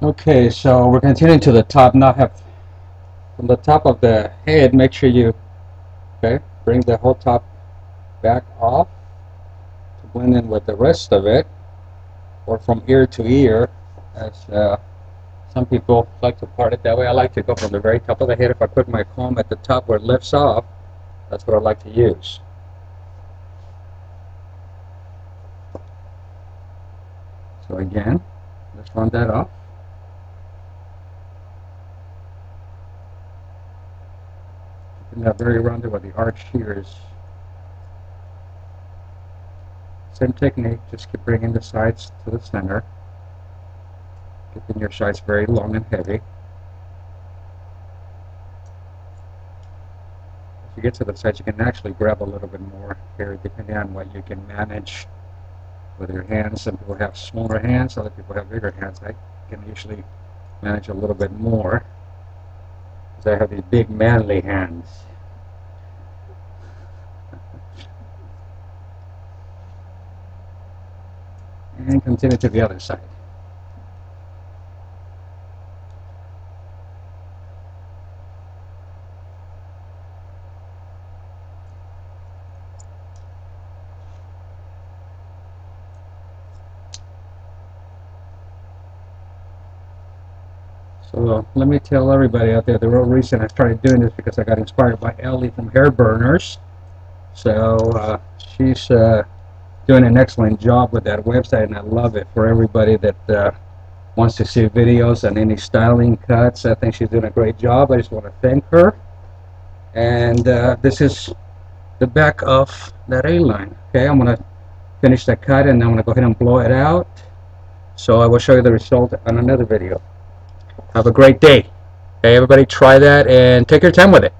Okay, so we're continuing to the top. Now have from the top of the head, make sure you okay bring the whole top back off to blend in with the rest of it, or from ear to ear, as uh, some people like to part it that way. I like to go from the very top of the head. If I put my comb at the top where it lifts off, that's what I like to use. So again, let's run that off. That very rounded where the arch here is. Same technique, just keep bringing the sides to the center. Keeping your sides very long and heavy. If you get to the sides, you can actually grab a little bit more here, depending on what you can manage with your hands. Some people have smaller hands, other people have bigger hands. I can usually manage a little bit more because I have these big manly hands. and continue to the other side. So let me tell everybody out there, the real reason I started doing this because I got inspired by Ellie from Hair Burners. So uh, she's uh, doing an excellent job with that website, and I love it for everybody that uh, wants to see videos and any styling cuts. I think she's doing a great job. I just want to thank her. And uh, this is the back of that A-line. Okay, I'm going to finish the cut, and I'm going to go ahead and blow it out. So I will show you the result on another video. Have a great day. Okay, everybody try that and take your time with it.